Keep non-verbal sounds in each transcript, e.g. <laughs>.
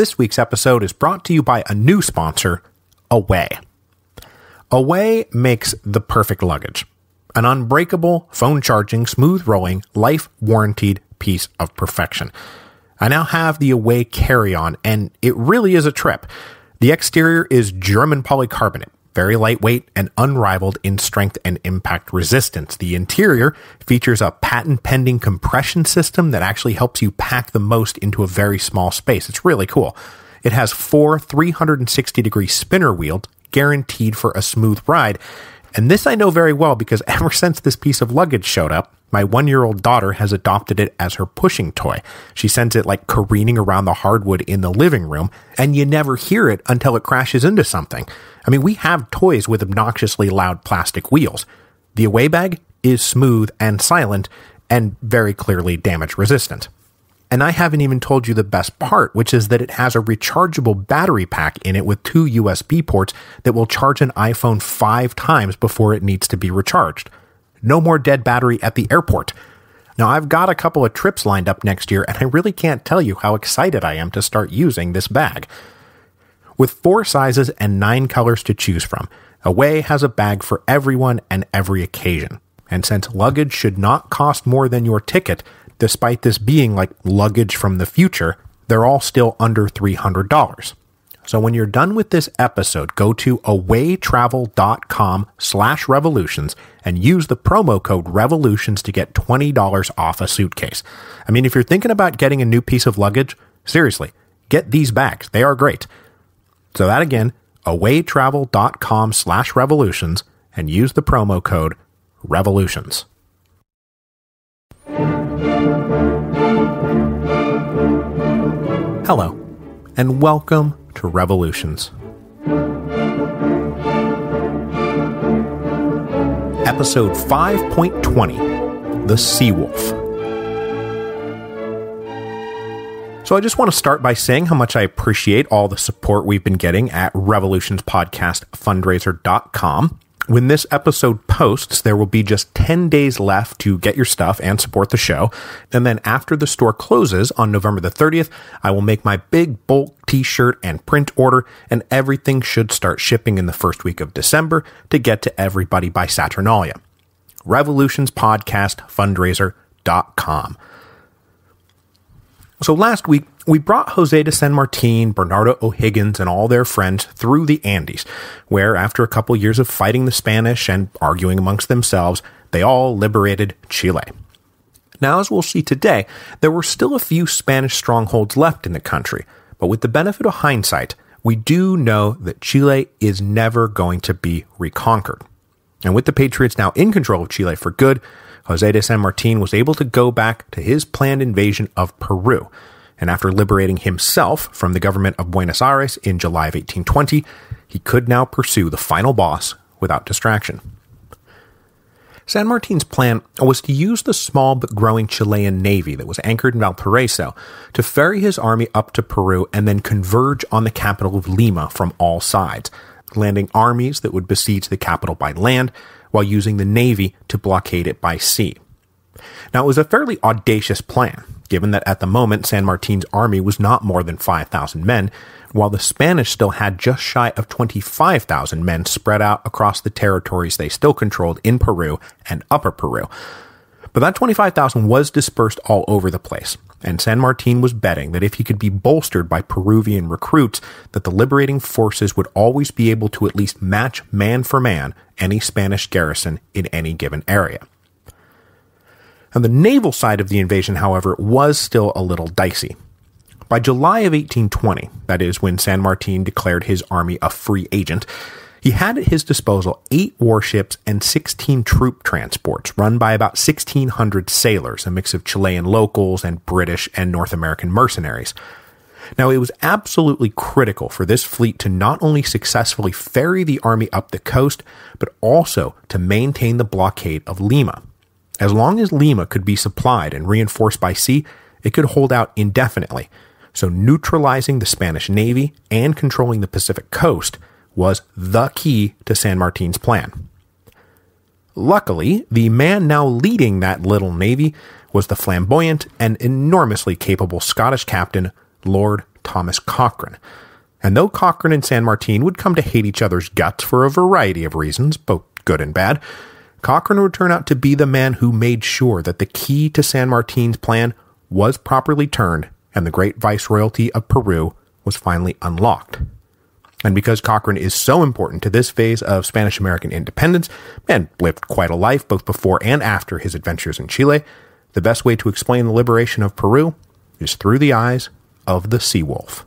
This week's episode is brought to you by a new sponsor, Away. Away makes the perfect luggage an unbreakable, phone charging, smooth rolling, life warranted piece of perfection. I now have the Away carry on, and it really is a trip. The exterior is German polycarbonate, very lightweight and unrivaled in strength and impact resistance. The interior features a patent pending compression system that actually helps you pack the most into a very small space. It's really cool. It has four 360 degree spinner wheels guaranteed for a smooth ride. And this I know very well because <laughs> ever since this piece of luggage showed up, my one year old daughter has adopted it as her pushing toy. She sends it like careening around the hardwood in the living room, and you never hear it until it crashes into something. I mean, we have toys with obnoxiously loud plastic wheels. The away bag is smooth and silent, and very clearly damage resistant. And I haven't even told you the best part, which is that it has a rechargeable battery pack in it with two USB ports that will charge an iPhone five times before it needs to be recharged. No more dead battery at the airport. Now, I've got a couple of trips lined up next year, and I really can't tell you how excited I am to start using this bag. With four sizes and nine colors to choose from, Away has a bag for everyone and every occasion. And since luggage should not cost more than your ticket, despite this being like luggage from the future, they're all still under $300. So when you're done with this episode, go to awaytravel.com slash revolutions and use the promo code revolutions to get $20 off a suitcase. I mean, if you're thinking about getting a new piece of luggage, seriously, get these bags. They are great. So that again, awaytravel.com slash revolutions and use the promo code revolutions. Hello, and welcome to Revolutions. Episode 5.20 The Seawolf. So, I just want to start by saying how much I appreciate all the support we've been getting at revolutionspodcastfundraiser.com. When this episode posts, there will be just 10 days left to get your stuff and support the show. And then after the store closes on November the 30th, I will make my big bulk t-shirt and print order and everything should start shipping in the first week of December to get to everybody by Saturnalia. Revolutionspodcastfundraiser.com. So last week, we brought Jose de San Martin, Bernardo O'Higgins, and all their friends through the Andes, where after a couple years of fighting the Spanish and arguing amongst themselves, they all liberated Chile. Now, as we'll see today, there were still a few Spanish strongholds left in the country, but with the benefit of hindsight, we do know that Chile is never going to be reconquered. And with the Patriots now in control of Chile for good, Jose de San Martin was able to go back to his planned invasion of Peru. And after liberating himself from the government of Buenos Aires in July of 1820, he could now pursue the final boss without distraction. San Martin's plan was to use the small but growing Chilean navy that was anchored in Valparaiso to ferry his army up to Peru and then converge on the capital of Lima from all sides, landing armies that would besiege the capital by land while using the Navy to blockade it by sea. Now, it was a fairly audacious plan, given that at the moment San Martin's army was not more than 5,000 men, while the Spanish still had just shy of 25,000 men spread out across the territories they still controlled in Peru and Upper Peru. But that 25,000 was dispersed all over the place, and San Martin was betting that if he could be bolstered by Peruvian recruits, that the liberating forces would always be able to at least match man for man any Spanish garrison in any given area. And the naval side of the invasion, however, was still a little dicey. By July of 1820, that is when San Martin declared his army a free agent, he had at his disposal eight warships and 16 troop transports run by about 1,600 sailors, a mix of Chilean locals and British and North American mercenaries. Now, it was absolutely critical for this fleet to not only successfully ferry the army up the coast, but also to maintain the blockade of Lima. As long as Lima could be supplied and reinforced by sea, it could hold out indefinitely. So, neutralizing the Spanish Navy and controlling the Pacific coast was the key to San Martin's plan. Luckily, the man now leading that little navy was the flamboyant and enormously capable Scottish captain, Lord Thomas Cochrane. And though Cochrane and San Martin would come to hate each other's guts for a variety of reasons, both good and bad, Cochrane would turn out to be the man who made sure that the key to San Martin's plan was properly turned and the great viceroyalty of Peru was finally unlocked. And because Cochrane is so important to this phase of Spanish American independence and lived quite a life both before and after his adventures in Chile, the best way to explain the liberation of Peru is through the eyes of the sea wolf.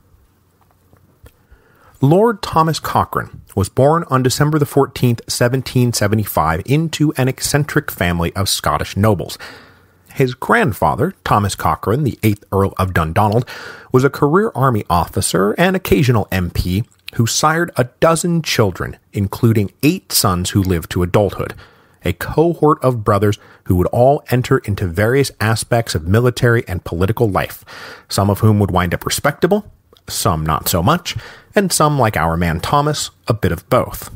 Lord Thomas Cochrane was born on December the 14th, 1775, into an eccentric family of Scottish nobles. His grandfather, Thomas Cochrane, the 8th Earl of Dundonald, was a career army officer and occasional MP who sired a dozen children, including eight sons who lived to adulthood, a cohort of brothers who would all enter into various aspects of military and political life, some of whom would wind up respectable, some not so much, and some, like our man Thomas, a bit of both.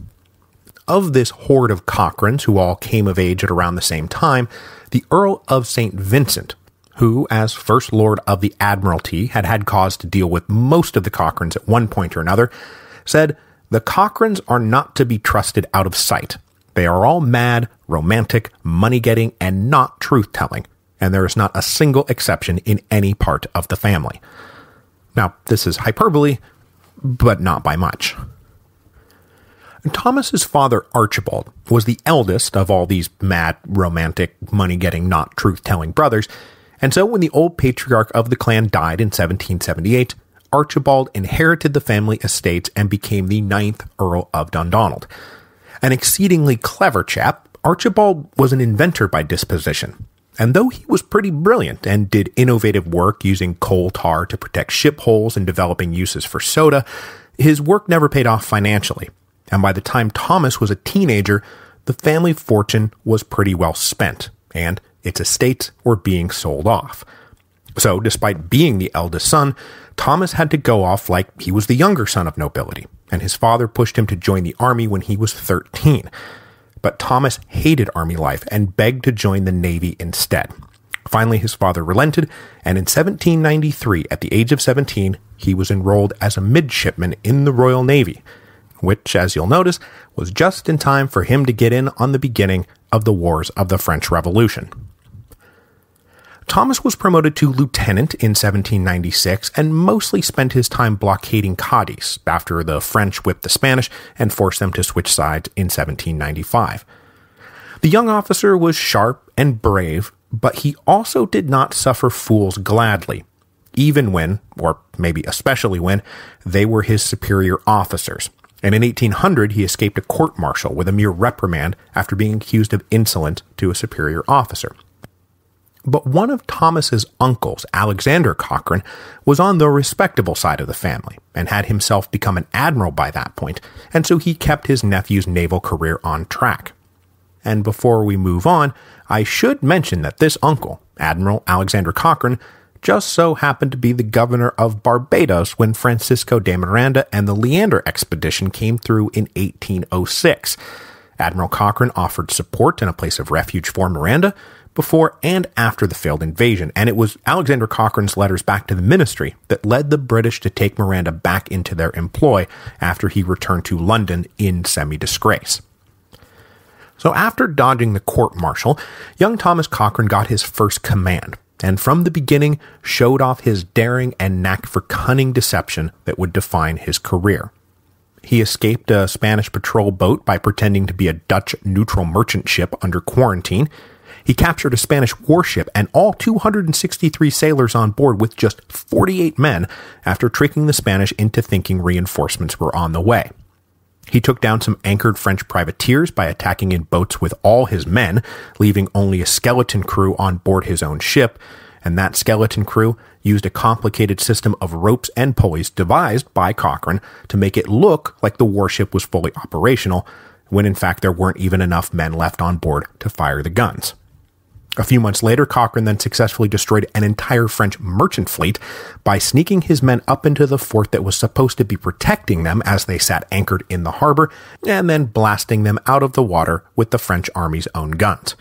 Of this horde of Cochranes, who all came of age at around the same time, the Earl of St. Vincent, who, as First Lord of the Admiralty, had had cause to deal with most of the Cochranes at one point or another, said, The Cochranes are not to be trusted out of sight. They are all mad, romantic, money getting, and not truth telling, and there is not a single exception in any part of the family. Now, this is hyperbole, but not by much. Thomas's father, Archibald, was the eldest of all these mad, romantic, money getting, not truth telling brothers, and so when the old patriarch of the clan died in 1778, Archibald inherited the family estates and became the ninth Earl of Dundonald. An exceedingly clever chap, Archibald was an inventor by disposition. And though he was pretty brilliant and did innovative work using coal tar to protect ship holes and developing uses for soda, his work never paid off financially. And by the time Thomas was a teenager, the family fortune was pretty well spent, and its estates were being sold off. So, despite being the eldest son, Thomas had to go off like he was the younger son of nobility, and his father pushed him to join the army when he was 13. But Thomas hated army life and begged to join the navy instead. Finally, his father relented, and in 1793, at the age of 17, he was enrolled as a midshipman in the Royal Navy, which, as you'll notice, was just in time for him to get in on the beginning of the wars of the French Revolution. Thomas was promoted to lieutenant in 1796 and mostly spent his time blockading Cadiz after the French whipped the Spanish and forced them to switch sides in 1795. The young officer was sharp and brave, but he also did not suffer fools gladly, even when, or maybe especially when, they were his superior officers. And in 1800, he escaped a court martial with a mere reprimand after being accused of insolence to a superior officer. But one of Thomas's uncles, Alexander Cochrane, was on the respectable side of the family and had himself become an admiral by that point, and so he kept his nephew's naval career on track. And before we move on, I should mention that this uncle, Admiral Alexander Cochrane, just so happened to be the governor of Barbados when Francisco de Miranda and the Leander expedition came through in 1806. Admiral Cochrane offered support and a place of refuge for Miranda, before and after the failed invasion, and it was Alexander Cochrane's letters back to the ministry that led the British to take Miranda back into their employ after he returned to London in semi disgrace. So, after dodging the court martial, young Thomas Cochrane got his first command, and from the beginning showed off his daring and knack for cunning deception that would define his career. He escaped a Spanish patrol boat by pretending to be a Dutch neutral merchant ship under quarantine he captured a Spanish warship and all 263 sailors on board with just 48 men after tricking the Spanish into thinking reinforcements were on the way. He took down some anchored French privateers by attacking in boats with all his men, leaving only a skeleton crew on board his own ship, and that skeleton crew used a complicated system of ropes and pulleys devised by Cochrane to make it look like the warship was fully operational, when in fact there weren't even enough men left on board to fire the guns. A few months later, Cochrane then successfully destroyed an entire French merchant fleet by sneaking his men up into the fort that was supposed to be protecting them as they sat anchored in the harbor, and then blasting them out of the water with the French army's own guns.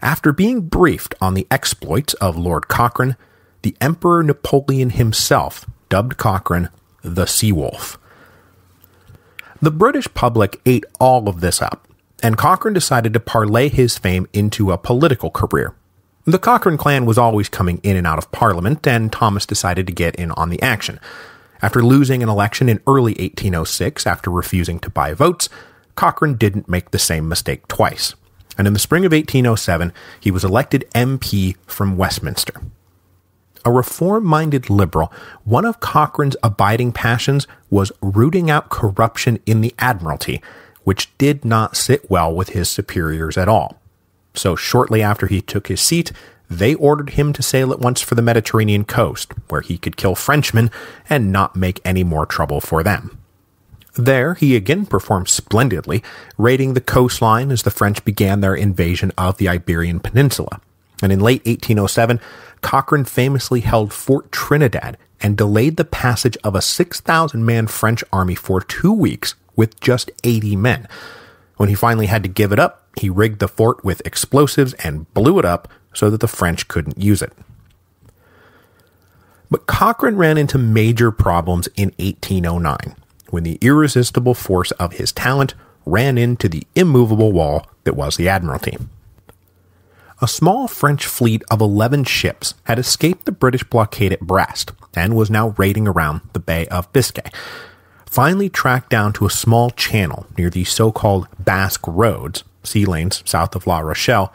After being briefed on the exploits of Lord Cochrane, the Emperor Napoleon himself dubbed Cochrane the Seawolf. The British public ate all of this up, and Cochrane decided to parlay his fame into a political career. The Cochrane clan was always coming in and out of Parliament, and Thomas decided to get in on the action. After losing an election in early 1806 after refusing to buy votes, Cochrane didn't make the same mistake twice. And in the spring of 1807, he was elected MP from Westminster. A reform minded liberal, one of Cochrane's abiding passions was rooting out corruption in the Admiralty, which did not sit well with his superiors at all. So shortly after he took his seat, they ordered him to sail at once for the Mediterranean coast, where he could kill Frenchmen and not make any more trouble for them. There, he again performed splendidly, raiding the coastline as the French began their invasion of the Iberian Peninsula. And in late 1807, Cochrane famously held Fort Trinidad and delayed the passage of a 6,000 man French army for two weeks with just 80 men. When he finally had to give it up, he rigged the fort with explosives and blew it up so that the French couldn't use it. But Cochrane ran into major problems in 1809 when the irresistible force of his talent ran into the immovable wall that was the Admiralty. A small French fleet of 11 ships had escaped the British blockade at Brest and was now raiding around the Bay of Biscay. Finally tracked down to a small channel near the so-called Basque Roads, sea lanes south of La Rochelle,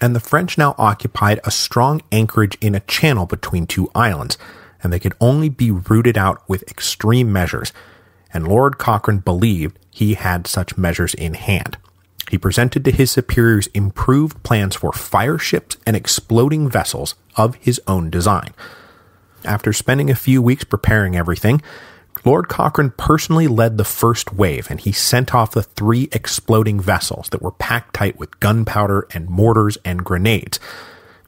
and the French now occupied a strong anchorage in a channel between two islands, and they could only be rooted out with extreme measures, and Lord Cochrane believed he had such measures in hand. He presented to his superiors improved plans for fire ships and exploding vessels of his own design. After spending a few weeks preparing everything, Lord Cochrane personally led the first wave and he sent off the three exploding vessels that were packed tight with gunpowder and mortars and grenades.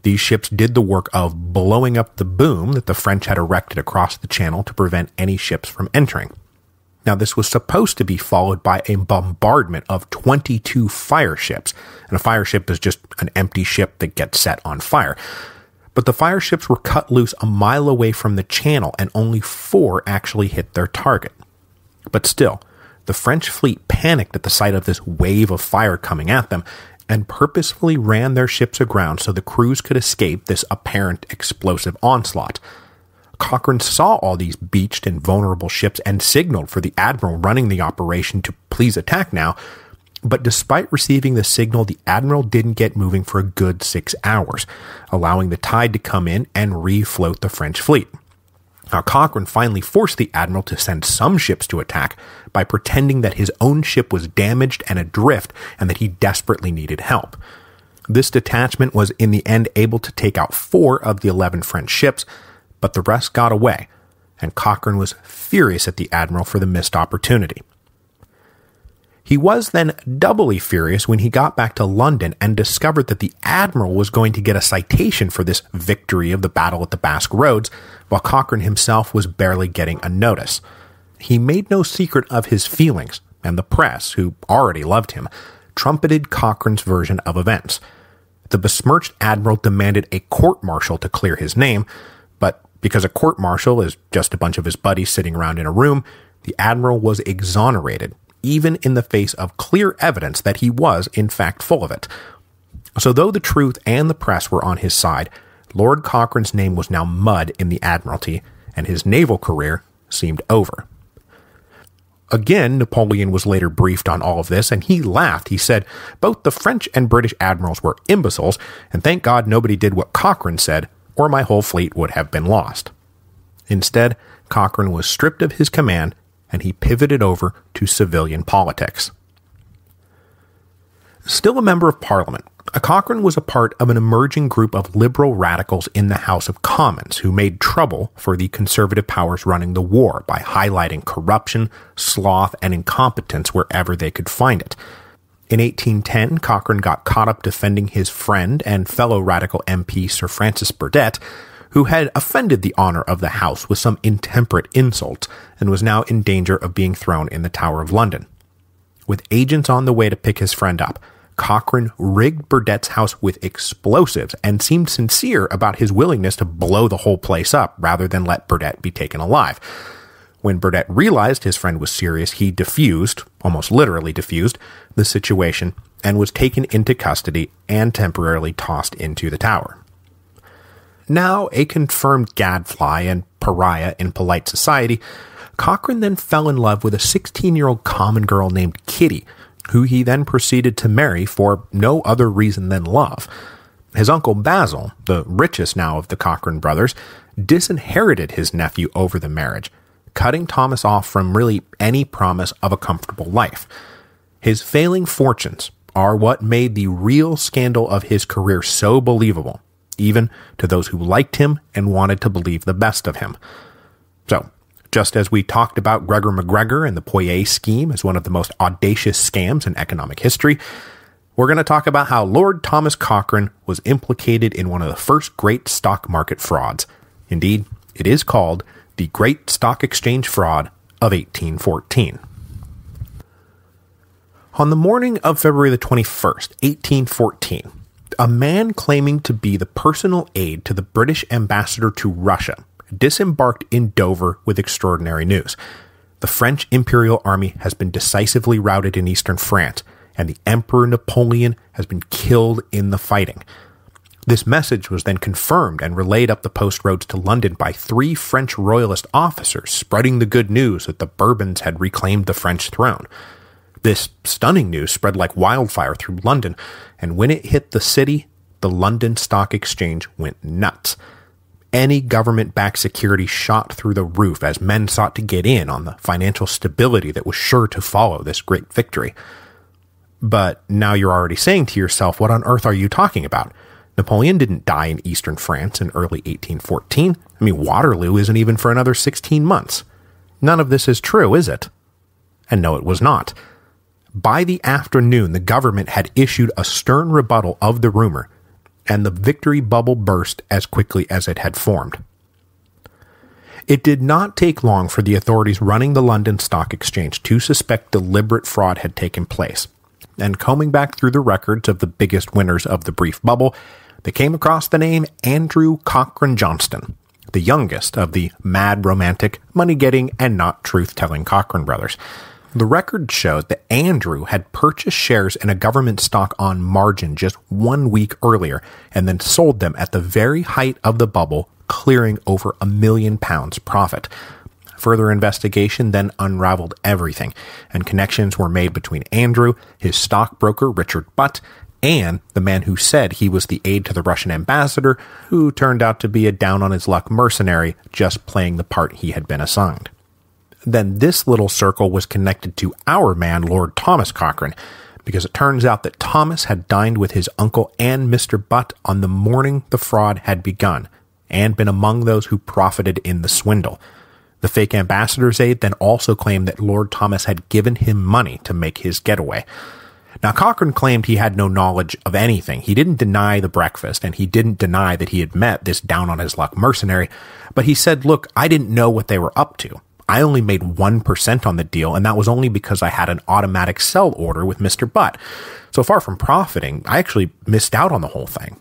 These ships did the work of blowing up the boom that the French had erected across the channel to prevent any ships from entering. Now, this was supposed to be followed by a bombardment of 22 fire ships, and a fire ship is just an empty ship that gets set on fire. But the fire ships were cut loose a mile away from the channel, and only four actually hit their target. But still, the French fleet panicked at the sight of this wave of fire coming at them and purposefully ran their ships aground so the crews could escape this apparent explosive onslaught. Cochrane saw all these beached and vulnerable ships and signaled for the admiral running the operation to please attack now. But despite receiving the signal, the admiral didn't get moving for a good six hours, allowing the tide to come in and refloat the French fleet. Now, Cochrane finally forced the admiral to send some ships to attack by pretending that his own ship was damaged and adrift and that he desperately needed help. This detachment was in the end able to take out four of the 11 French ships, but the rest got away, and Cochrane was furious at the admiral for the missed opportunity. He was then doubly furious when he got back to London and discovered that the admiral was going to get a citation for this victory of the battle at the Basque Roads, while Cochrane himself was barely getting a notice. He made no secret of his feelings, and the press, who already loved him, trumpeted Cochrane's version of events. The besmirched admiral demanded a court martial to clear his name, but because a court martial is just a bunch of his buddies sitting around in a room, the admiral was exonerated, even in the face of clear evidence that he was, in fact, full of it. So, though the truth and the press were on his side, Lord Cochrane's name was now mud in the Admiralty, and his naval career seemed over. Again, Napoleon was later briefed on all of this, and he laughed. He said, Both the French and British admirals were imbeciles, and thank God nobody did what Cochrane said, or my whole fleet would have been lost. Instead, Cochrane was stripped of his command and he pivoted over to civilian politics. Still a member of Parliament, Cochrane was a part of an emerging group of liberal radicals in the House of Commons who made trouble for the conservative powers running the war by highlighting corruption, sloth, and incompetence wherever they could find it. In 1810, Cochrane got caught up defending his friend and fellow radical MP Sir Francis Burdett, who had offended the honor of the House with some intemperate insults and was now in danger of being thrown in the Tower of London. With agents on the way to pick his friend up, Cochrane rigged Burdett's house with explosives and seemed sincere about his willingness to blow the whole place up rather than let Burdett be taken alive. When Burdett realized his friend was serious, he diffused, almost literally diffused, the situation and was taken into custody and temporarily tossed into the tower. Now a confirmed gadfly and pariah in polite society, Cochrane then fell in love with a 16 year old common girl named Kitty, who he then proceeded to marry for no other reason than love. His uncle Basil, the richest now of the Cochrane brothers, disinherited his nephew over the marriage, cutting Thomas off from really any promise of a comfortable life. His failing fortunes are what made the real scandal of his career so believable, even to those who liked him and wanted to believe the best of him. So, just as we talked about Gregor MacGregor and the Poyais scheme as one of the most audacious scams in economic history, we're going to talk about how Lord Thomas Cochrane was implicated in one of the first great stock market frauds. Indeed, it is called the Great Stock Exchange Fraud of 1814. On the morning of February the 21st, 1814, a man claiming to be the personal aide to the British ambassador to Russia disembarked in Dover with extraordinary news. The French Imperial Army has been decisively routed in eastern France, and the Emperor Napoleon has been killed in the fighting. This message was then confirmed and relayed up the post roads to London by three French royalist officers, spreading the good news that the Bourbons had reclaimed the French throne. This stunning news spread like wildfire through London, and when it hit the city, the London Stock Exchange went nuts. Any government backed security shot through the roof as men sought to get in on the financial stability that was sure to follow this great victory. But now you're already saying to yourself, what on earth are you talking about? Napoleon didn't die in eastern France in early 1814. I mean, Waterloo isn't even for another 16 months. None of this is true, is it? And no, it was not. By the afternoon, the government had issued a stern rebuttal of the rumor, and the victory bubble burst as quickly as it had formed. It did not take long for the authorities running the London Stock Exchange to suspect deliberate fraud had taken place, and combing back through the records of the biggest winners of the brief bubble, they came across the name Andrew Cochrane Johnstone, the youngest of the mad romantic, money getting, and not truth telling Cochrane brothers. The record showed that Andrew had purchased shares in a government stock on margin just one week earlier and then sold them at the very height of the bubble, clearing over a million pounds profit. Further investigation then unraveled everything, and connections were made between Andrew, his stockbroker Richard Butt, and the man who said he was the aide to the Russian ambassador, who turned out to be a down on his luck mercenary just playing the part he had been assigned then this little circle was connected to our man, Lord Thomas Cochrane, because it turns out that Thomas had dined with his uncle and Mr. Butt on the morning the fraud had begun, and been among those who profited in the swindle. The fake ambassador's aide then also claimed that Lord Thomas had given him money to make his getaway. Now, Cochrane claimed he had no knowledge of anything. He didn't deny the breakfast, and he didn't deny that he had met this down on his luck mercenary, but he said, Look, I didn't know what they were up to. I only made 1% on the deal, and that was only because I had an automatic sell order with Mr. Butt. So far from profiting, I actually missed out on the whole thing.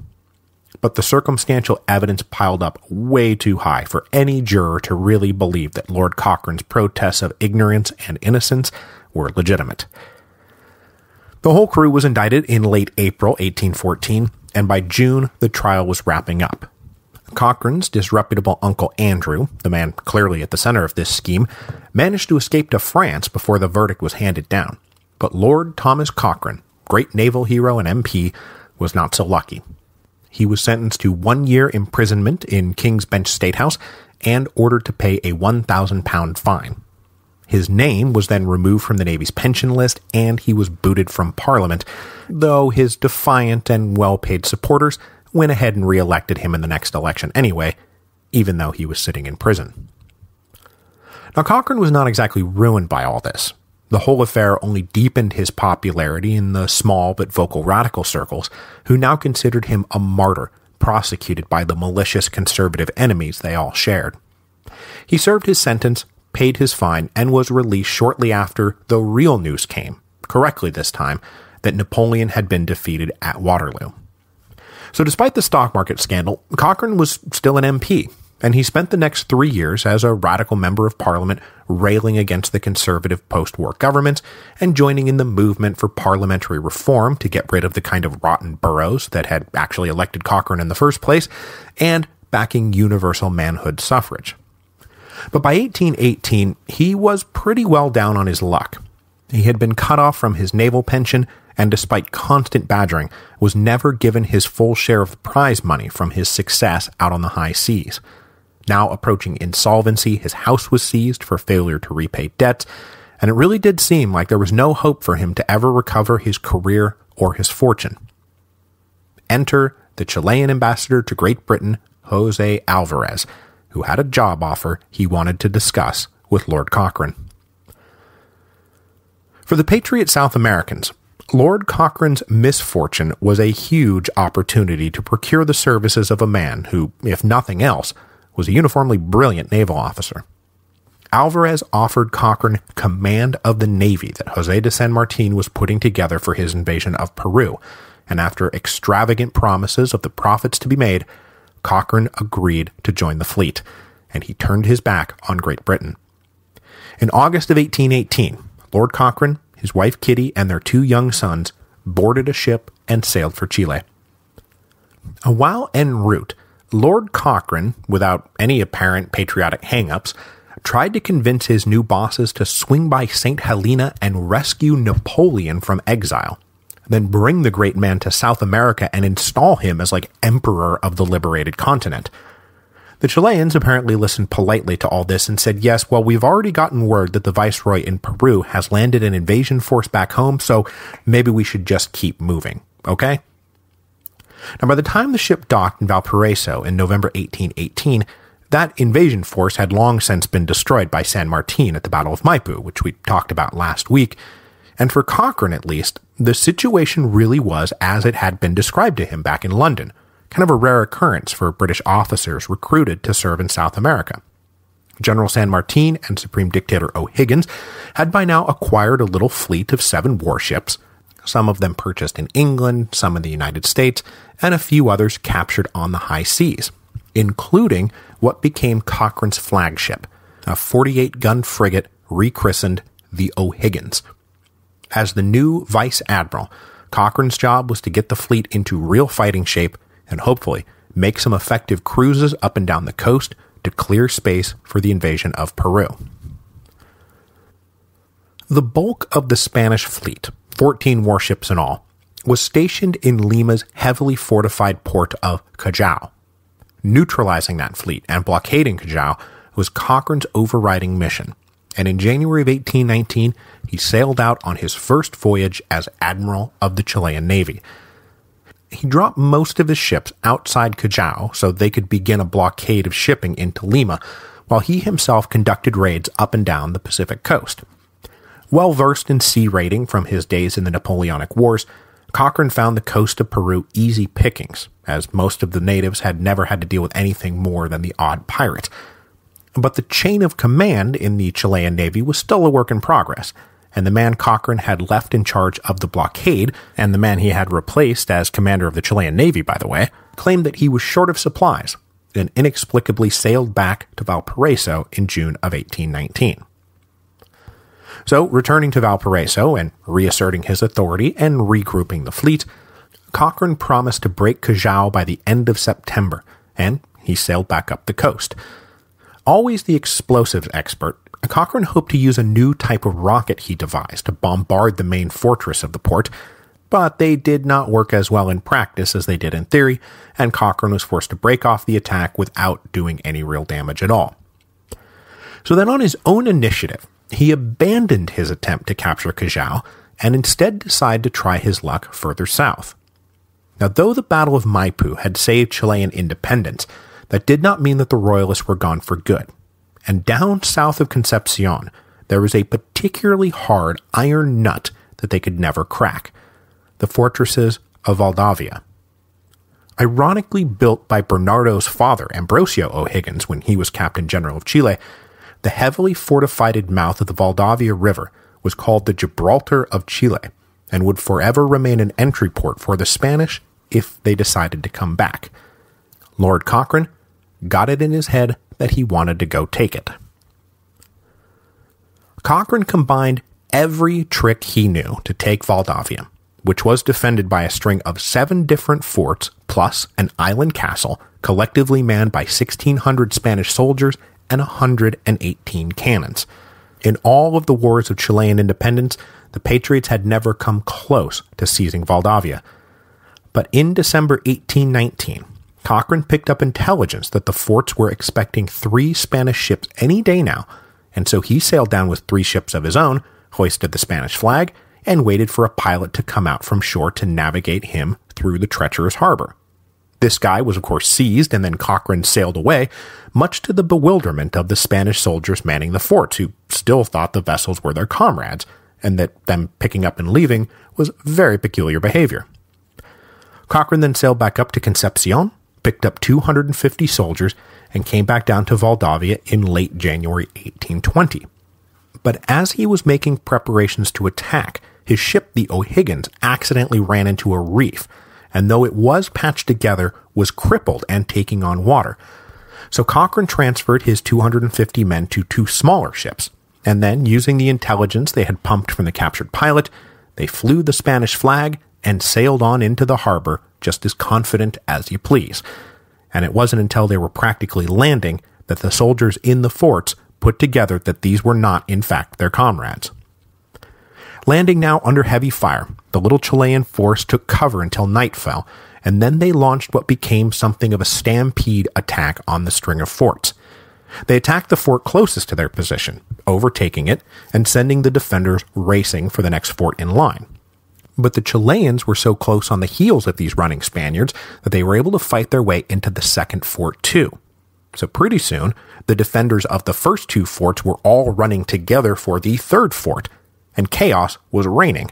But the circumstantial evidence piled up way too high for any juror to really believe that Lord Cochrane's protests of ignorance and innocence were legitimate. The whole crew was indicted in late April 1814, and by June the trial was wrapping up. Cochrane's disreputable uncle Andrew, the man clearly at the center of this scheme, managed to escape to France before the verdict was handed down. But Lord Thomas Cochrane, great naval hero and MP, was not so lucky. He was sentenced to one year imprisonment in King's Bench State House and ordered to pay a £1,000 fine. His name was then removed from the Navy's pension list and he was booted from Parliament, though his defiant and well paid supporters went ahead and re-elected him in the next election anyway, even though he was sitting in prison. Now, Cochrane was not exactly ruined by all this. The whole affair only deepened his popularity in the small but vocal radical circles, who now considered him a martyr, prosecuted by the malicious conservative enemies they all shared. He served his sentence, paid his fine, and was released shortly after the real news came, correctly this time, that Napoleon had been defeated at Waterloo. So, despite the stock market scandal, Cochrane was still an MP, and he spent the next three years as a radical member of parliament railing against the conservative post war government and joining in the movement for parliamentary reform to get rid of the kind of rotten boroughs that had actually elected Cochrane in the first place, and backing universal manhood suffrage. But by 1818, he was pretty well down on his luck. He had been cut off from his naval pension and despite constant badgering, was never given his full share of the prize money from his success out on the high seas. Now approaching insolvency, his house was seized for failure to repay debts, and it really did seem like there was no hope for him to ever recover his career or his fortune. Enter the Chilean ambassador to Great Britain, Jose Alvarez, who had a job offer he wanted to discuss with Lord Cochrane. For the Patriot South Americans, Lord Cochrane's misfortune was a huge opportunity to procure the services of a man who, if nothing else, was a uniformly brilliant naval officer. Alvarez offered Cochrane command of the navy that Jose de San Martin was putting together for his invasion of Peru, and after extravagant promises of the profits to be made, Cochrane agreed to join the fleet, and he turned his back on Great Britain. In August of 1818, Lord Cochrane his wife Kitty, and their two young sons boarded a ship and sailed for Chile. While en route, Lord Cochrane, without any apparent patriotic hang-ups, tried to convince his new bosses to swing by St. Helena and rescue Napoleon from exile, then bring the great man to South America and install him as like emperor of the liberated continent. The Chileans apparently listened politely to all this and said, yes, well, we've already gotten word that the viceroy in Peru has landed an invasion force back home, so maybe we should just keep moving, okay? Now, by the time the ship docked in Valparaiso in November 1818, that invasion force had long since been destroyed by San Martin at the Battle of Maipu, which we talked about last week. And for Cochrane, at least, the situation really was as it had been described to him back in London kind of a rare occurrence for British officers recruited to serve in South America. General San Martin and Supreme Dictator O'Higgins had by now acquired a little fleet of seven warships, some of them purchased in England, some in the United States, and a few others captured on the high seas, including what became Cochrane's flagship, a 48 gun frigate rechristened the O'Higgins. As the new vice admiral, Cochrane's job was to get the fleet into real fighting shape and hopefully make some effective cruises up and down the coast to clear space for the invasion of Peru. The bulk of the Spanish fleet, 14 warships in all, was stationed in Lima's heavily fortified port of Callao. Neutralizing that fleet and blockading Callao was Cochrane's overriding mission, and in January of 1819 he sailed out on his first voyage as Admiral of the Chilean Navy, he dropped most of his ships outside Callao so they could begin a blockade of shipping into Lima, while he himself conducted raids up and down the Pacific coast. Well versed in sea raiding from his days in the Napoleonic Wars, Cochrane found the coast of Peru easy pickings, as most of the natives had never had to deal with anything more than the odd pirate. But the chain of command in the Chilean Navy was still a work in progress, and the man Cochrane had left in charge of the blockade, and the man he had replaced as commander of the Chilean Navy, by the way, claimed that he was short of supplies and inexplicably sailed back to Valparaiso in June of 1819. So, returning to Valparaiso and reasserting his authority and regrouping the fleet, Cochrane promised to break Callao by the end of September, and he sailed back up the coast. Always the explosives expert, Cochrane hoped to use a new type of rocket he devised to bombard the main fortress of the port, but they did not work as well in practice as they did in theory, and Cochrane was forced to break off the attack without doing any real damage at all. So then, on his own initiative, he abandoned his attempt to capture Callao and instead decided to try his luck further south. Now, though the Battle of Maipu had saved Chilean independence, that did not mean that the Royalists were gone for good and down south of Concepcion, there was a particularly hard iron nut that they could never crack the fortresses of Valdivia. Ironically built by Bernardo's father, Ambrosio O'Higgins, when he was Captain General of Chile, the heavily fortified mouth of the Valdavia River was called the Gibraltar of Chile, and would forever remain an entry port for the Spanish if they decided to come back. Lord Cochrane got it in his head that he wanted to go take it. Cochrane combined every trick he knew to take Valdivia, which was defended by a string of seven different forts plus an island castle, collectively manned by 1,600 Spanish soldiers and 118 cannons. In all of the wars of Chilean independence, the Patriots had never come close to seizing Valdivia. But in December 1819, Cochrane picked up intelligence that the forts were expecting three Spanish ships any day now, and so he sailed down with three ships of his own, hoisted the Spanish flag, and waited for a pilot to come out from shore to navigate him through the treacherous harbor. This guy was, of course, seized, and then Cochrane sailed away, much to the bewilderment of the Spanish soldiers manning the forts, who still thought the vessels were their comrades, and that them picking up and leaving was very peculiar behavior. Cochrane then sailed back up to Concepcion, picked up 250 soldiers, and came back down to Valdivia in late January 1820. But as he was making preparations to attack, his ship, the O'Higgins, accidentally ran into a reef, and though it was patched together, was crippled and taking on water. So Cochrane transferred his 250 men to two smaller ships, and then, using the intelligence they had pumped from the captured pilot, they flew the Spanish flag and sailed on into the harbor just as confident as you please. And it wasn't until they were practically landing that the soldiers in the forts put together that these were not, in fact, their comrades. Landing now under heavy fire, the little Chilean force took cover until night fell, and then they launched what became something of a stampede attack on the string of forts. They attacked the fort closest to their position, overtaking it and sending the defenders racing for the next fort in line. But the Chileans were so close on the heels of these running Spaniards that they were able to fight their way into the second fort too. So pretty soon, the defenders of the first two forts were all running together for the third fort, and chaos was reigning.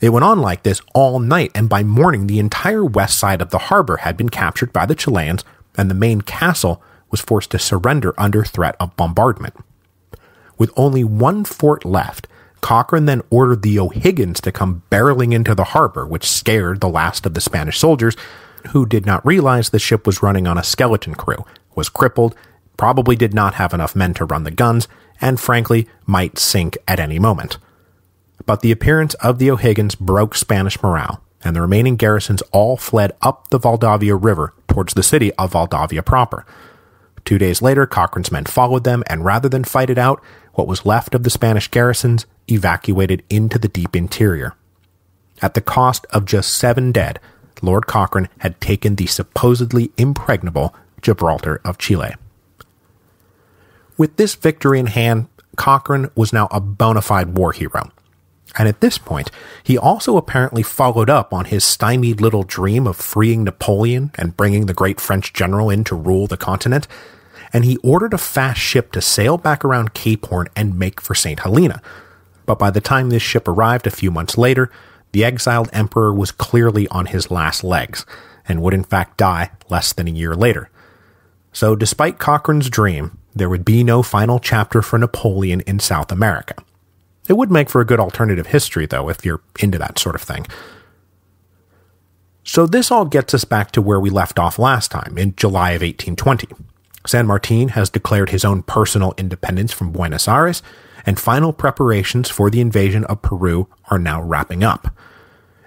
It went on like this all night, and by morning, the entire west side of the harbor had been captured by the Chileans, and the main castle was forced to surrender under threat of bombardment. With only one fort left, Cochrane then ordered the O'Higgins to come barreling into the harbor, which scared the last of the Spanish soldiers, who did not realize the ship was running on a skeleton crew, was crippled, probably did not have enough men to run the guns, and frankly might sink at any moment. But the appearance of the O'Higgins broke Spanish morale, and the remaining garrisons all fled up the Valdivia River towards the city of Valdivia proper. Two days later, Cochrane's men followed them, and rather than fight it out, what was left of the Spanish garrisons evacuated into the deep interior. At the cost of just seven dead, Lord Cochrane had taken the supposedly impregnable Gibraltar of Chile. With this victory in hand, Cochrane was now a bona fide war hero. And at this point, he also apparently followed up on his stymied little dream of freeing Napoleon and bringing the great French general in to rule the continent and he ordered a fast ship to sail back around Cape Horn and make for St. Helena. But by the time this ship arrived a few months later, the exiled emperor was clearly on his last legs, and would in fact die less than a year later. So despite Cochrane's dream, there would be no final chapter for Napoleon in South America. It would make for a good alternative history, though, if you're into that sort of thing. So this all gets us back to where we left off last time, in July of 1820. San Martin has declared his own personal independence from Buenos Aires, and final preparations for the invasion of Peru are now wrapping up.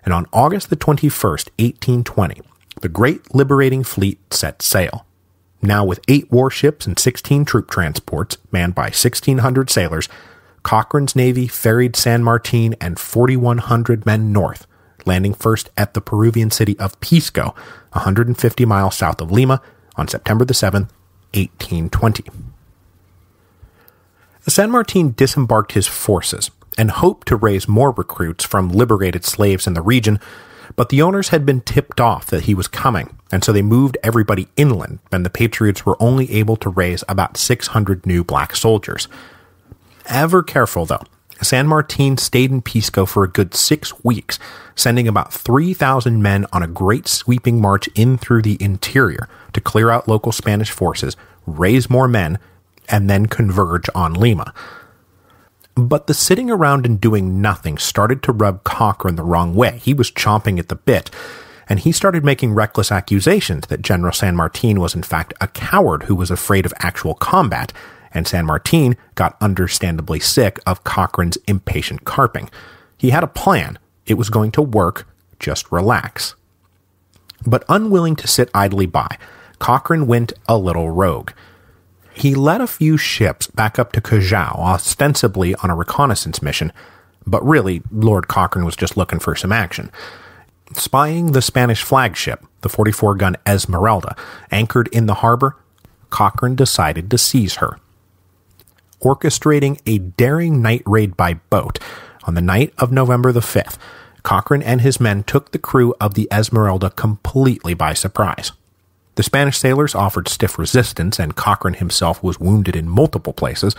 And on August the 21st, 1820, the Great Liberating Fleet set sail. Now with eight warships and 16 troop transports, manned by 1,600 sailors, Cochrane's Navy ferried San Martin and 4,100 men north, landing first at the Peruvian city of Pisco, 150 miles south of Lima, on September the 7th, 1820. San Martin disembarked his forces and hoped to raise more recruits from liberated slaves in the region, but the owners had been tipped off that he was coming, and so they moved everybody inland, and the Patriots were only able to raise about 600 new black soldiers. Ever careful, though, San Martin stayed in Pisco for a good six weeks, sending about 3,000 men on a great sweeping march in through the interior to clear out local Spanish forces, raise more men, and then converge on Lima. But the sitting around and doing nothing started to rub Cochrane the wrong way. He was chomping at the bit, and he started making reckless accusations that General San Martin was in fact a coward who was afraid of actual combat, and San Martin got understandably sick of Cochrane's impatient carping. He had a plan. It was going to work. Just relax. But unwilling to sit idly by, Cochrane went a little rogue. He led a few ships back up to Callao, ostensibly on a reconnaissance mission, but really, Lord Cochrane was just looking for some action. Spying the Spanish flagship, the 44 gun Esmeralda, anchored in the harbor, Cochrane decided to seize her. Orchestrating a daring night raid by boat on the night of November the 5th, Cochrane and his men took the crew of the Esmeralda completely by surprise. The Spanish sailors offered stiff resistance, and Cochrane himself was wounded in multiple places,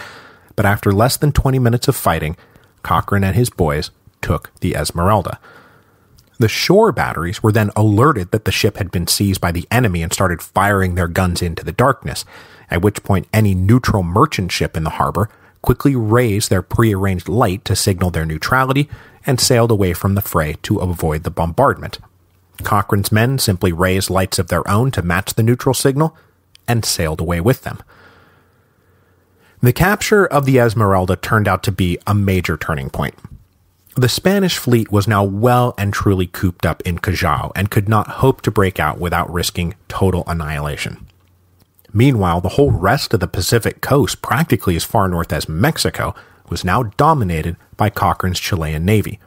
but after less than 20 minutes of fighting, Cochrane and his boys took the Esmeralda. The shore batteries were then alerted that the ship had been seized by the enemy and started firing their guns into the darkness, at which point any neutral merchant ship in the harbor quickly raised their prearranged light to signal their neutrality and sailed away from the fray to avoid the bombardment. Cochrane's men simply raised lights of their own to match the neutral signal and sailed away with them. The capture of the Esmeralda turned out to be a major turning point. The Spanish fleet was now well and truly cooped up in Callao and could not hope to break out without risking total annihilation. Meanwhile, the whole rest of the Pacific coast, practically as far north as Mexico, was now dominated by Cochrane's Chilean navy,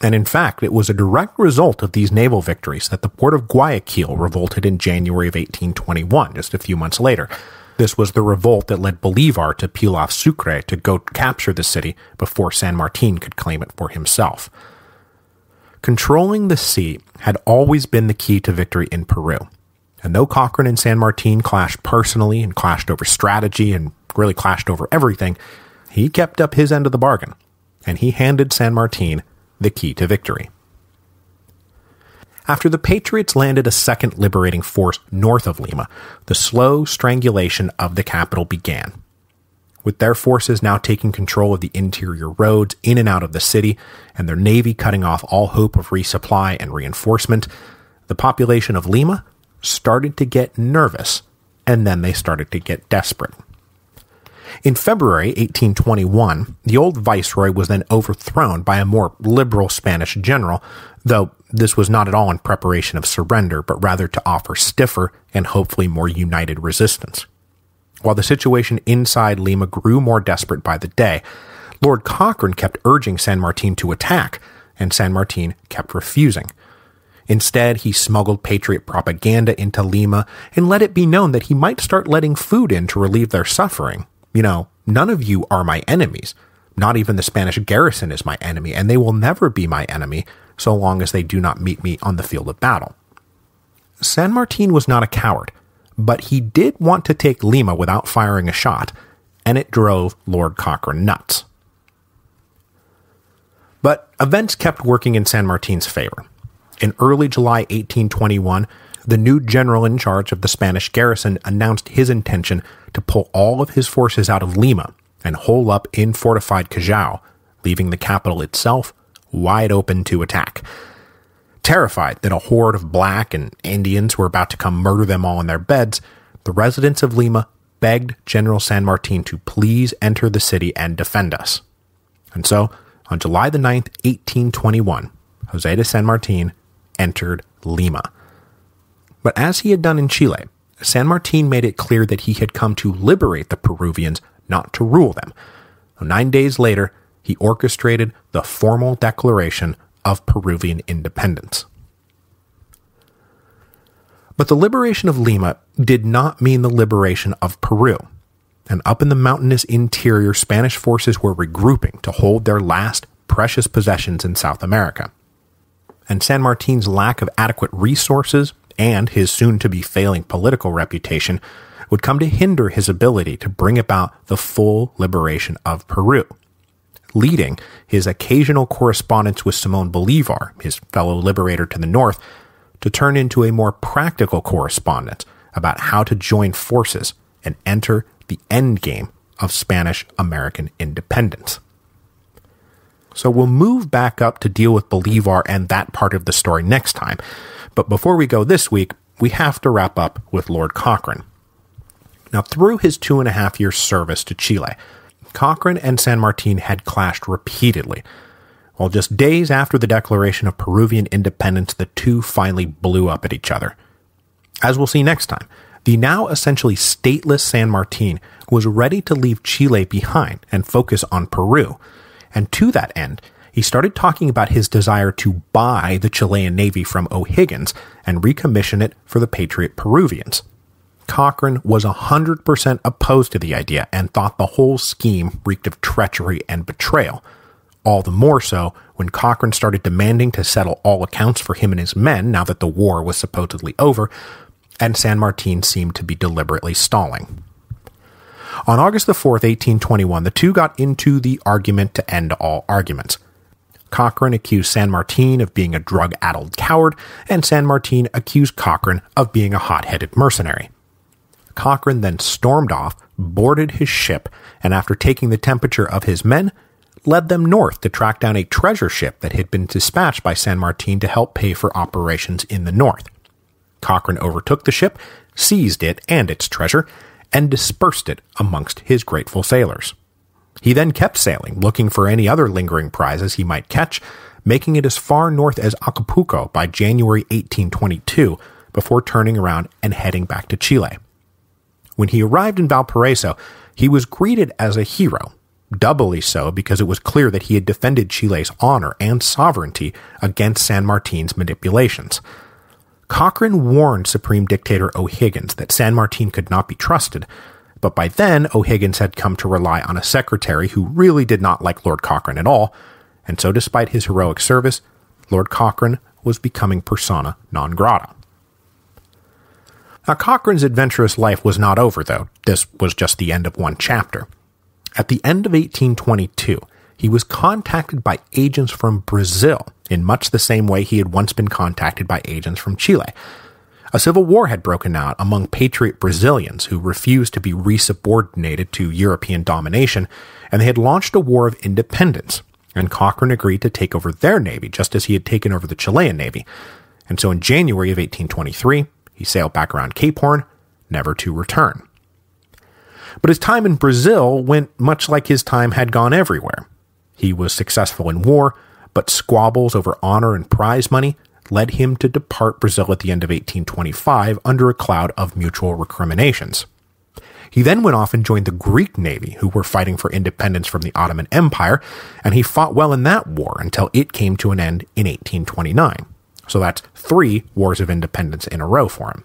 and in fact, it was a direct result of these naval victories that the port of Guayaquil revolted in January of 1821, just a few months later. This was the revolt that led Bolivar to peel off Sucre to go capture the city before San Martin could claim it for himself. Controlling the sea had always been the key to victory in Peru. And though Cochrane and San Martin clashed personally and clashed over strategy and really clashed over everything, he kept up his end of the bargain, and he handed San Martin the key to victory. After the Patriots landed a second liberating force north of Lima, the slow strangulation of the capital began. With their forces now taking control of the interior roads in and out of the city, and their navy cutting off all hope of resupply and reinforcement, the population of Lima started to get nervous, and then they started to get desperate. In February 1821, the old viceroy was then overthrown by a more liberal Spanish general, though this was not at all in preparation of surrender, but rather to offer stiffer and hopefully more united resistance. While the situation inside Lima grew more desperate by the day, Lord Cochrane kept urging San Martin to attack, and San Martin kept refusing. Instead, he smuggled patriot propaganda into Lima and let it be known that he might start letting food in to relieve their suffering, you know, none of you are my enemies. Not even the Spanish garrison is my enemy, and they will never be my enemy so long as they do not meet me on the field of battle. San Martin was not a coward, but he did want to take Lima without firing a shot, and it drove Lord Cochrane nuts. But events kept working in San Martin's favor. In early July 1821, the new general in charge of the Spanish garrison announced his intention to pull all of his forces out of Lima and hole up in fortified Callao, leaving the capital itself wide open to attack. Terrified that a horde of black and Indians were about to come murder them all in their beds, the residents of Lima begged General San Martin to please enter the city and defend us. And so, on July the 9th, 1821, Jose de San Martin entered Lima. But as he had done in Chile, San Martin made it clear that he had come to liberate the Peruvians, not to rule them. Nine days later, he orchestrated the formal declaration of Peruvian independence. But the liberation of Lima did not mean the liberation of Peru. And up in the mountainous interior, Spanish forces were regrouping to hold their last precious possessions in South America. And San Martin's lack of adequate resources and his soon to be failing political reputation would come to hinder his ability to bring about the full liberation of Peru, leading his occasional correspondence with Simon Bolivar, his fellow liberator to the north, to turn into a more practical correspondence about how to join forces and enter the endgame of Spanish American independence. So we'll move back up to deal with Bolivar and that part of the story next time. But before we go this week, we have to wrap up with Lord Cochrane. Now, through his two and a half year service to Chile, Cochrane and San Martin had clashed repeatedly. Well, just days after the declaration of Peruvian independence, the two finally blew up at each other. As we'll see next time, the now essentially stateless San Martin was ready to leave Chile behind and focus on Peru. And to that end, he started talking about his desire to buy the Chilean Navy from O'Higgins and recommission it for the Patriot Peruvians. Cochrane was 100% opposed to the idea and thought the whole scheme reeked of treachery and betrayal. All the more so when Cochrane started demanding to settle all accounts for him and his men now that the war was supposedly over, and San Martin seemed to be deliberately stalling. On August the 4th, 1821, the two got into the argument to end all arguments. Cochrane accused San Martin of being a drug addled coward, and San Martin accused Cochrane of being a hot headed mercenary. Cochrane then stormed off, boarded his ship, and after taking the temperature of his men, led them north to track down a treasure ship that had been dispatched by San Martin to help pay for operations in the north. Cochrane overtook the ship, seized it and its treasure, and dispersed it amongst his grateful sailors. He then kept sailing, looking for any other lingering prizes he might catch, making it as far north as Acapulco by January 1822 before turning around and heading back to Chile. When he arrived in Valparaiso, he was greeted as a hero, doubly so because it was clear that he had defended Chile's honor and sovereignty against San Martin's manipulations. Cochrane warned Supreme Dictator O'Higgins that San Martin could not be trusted, but by then O'Higgins had come to rely on a secretary who really did not like Lord Cochrane at all, and so despite his heroic service, Lord Cochrane was becoming persona non grata. Now, Cochrane's adventurous life was not over, though. This was just the end of one chapter. At the end of 1822, he was contacted by agents from Brazil in much the same way he had once been contacted by agents from Chile. A civil war had broken out among patriot Brazilians who refused to be resubordinated to European domination, and they had launched a war of independence. And Cochrane agreed to take over their navy, just as he had taken over the Chilean navy. And so in January of 1823, he sailed back around Cape Horn, never to return. But his time in Brazil went much like his time had gone everywhere. He was successful in war, but squabbles over honor and prize money led him to depart Brazil at the end of 1825 under a cloud of mutual recriminations. He then went off and joined the Greek navy, who were fighting for independence from the Ottoman Empire, and he fought well in that war until it came to an end in 1829. So that's three wars of independence in a row for him.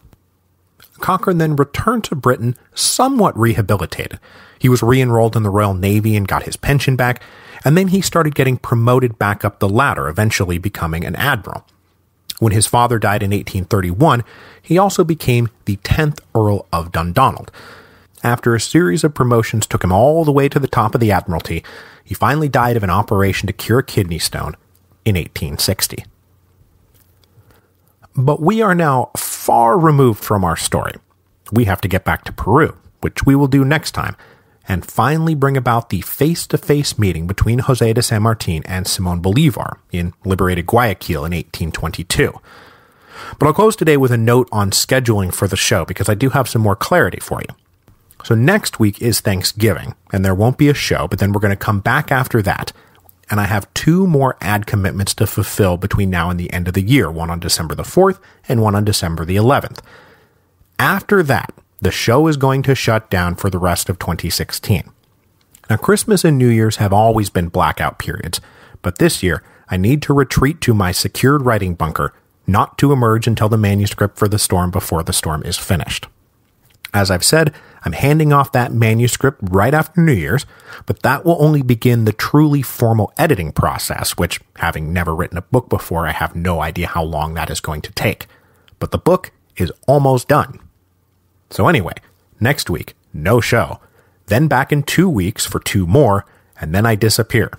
Cochrane then returned to Britain somewhat rehabilitated. He was re enrolled in the Royal Navy and got his pension back, and then he started getting promoted back up the ladder, eventually becoming an admiral. When his father died in 1831, he also became the 10th Earl of Dundonald. After a series of promotions took him all the way to the top of the Admiralty, he finally died of an operation to cure a kidney stone in 1860. But we are now far removed from our story. We have to get back to Peru, which we will do next time, and finally bring about the face to face meeting between Jose de San Martin and Simon Bolivar in liberated Guayaquil in 1822. But I'll close today with a note on scheduling for the show because I do have some more clarity for you. So next week is Thanksgiving, and there won't be a show, but then we're going to come back after that. And I have two more ad commitments to fulfill between now and the end of the year, one on December the 4th and one on December the 11th. After that, the show is going to shut down for the rest of 2016. Now, Christmas and New Year's have always been blackout periods, but this year I need to retreat to my secured writing bunker, not to emerge until the manuscript for the storm before the storm is finished. As I've said, I'm handing off that manuscript right after New Year's, but that will only begin the truly formal editing process, which, having never written a book before, I have no idea how long that is going to take. But the book is almost done. So, anyway, next week, no show. Then back in two weeks for two more, and then I disappear.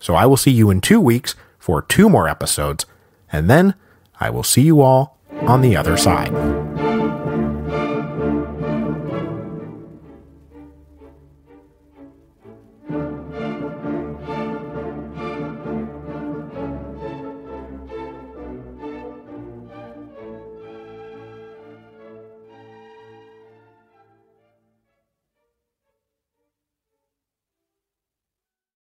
So, I will see you in two weeks for two more episodes, and then I will see you all on the other side.